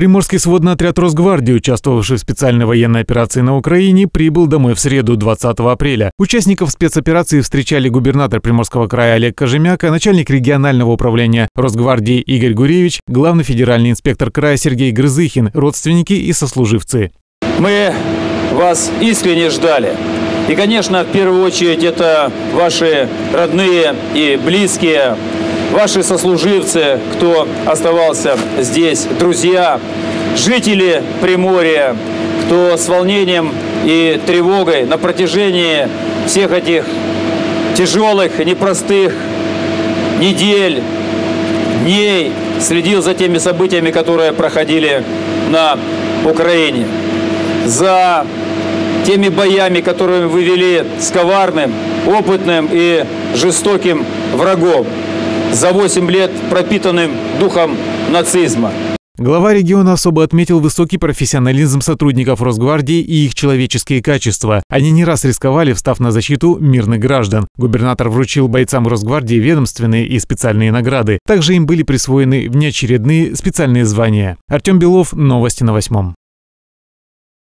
Приморский сводный отряд Росгвардии, участвовавший в специальной военной операции на Украине, прибыл домой в среду 20 апреля. Участников спецоперации встречали губернатор Приморского края Олег Кожемяка, начальник регионального управления Росгвардии Игорь Гуревич, главный федеральный инспектор края Сергей Грызыхин, родственники и сослуживцы. Мы вас искренне ждали. И, конечно, в первую очередь это ваши родные и близкие, ваши сослуживцы, кто оставался здесь, друзья, жители Приморья, кто с волнением и тревогой на протяжении всех этих тяжелых, непростых недель, дней следил за теми событиями, которые проходили на Украине. За теми боями, которые вы вели с коварным, опытным и жестоким врагом за 8 лет пропитанным духом нацизма. Глава региона особо отметил высокий профессионализм сотрудников Росгвардии и их человеческие качества. Они не раз рисковали, встав на защиту мирных граждан. Губернатор вручил бойцам Росгвардии ведомственные и специальные награды. Также им были присвоены внеочередные специальные звания. Артем Белов, новости на восьмом.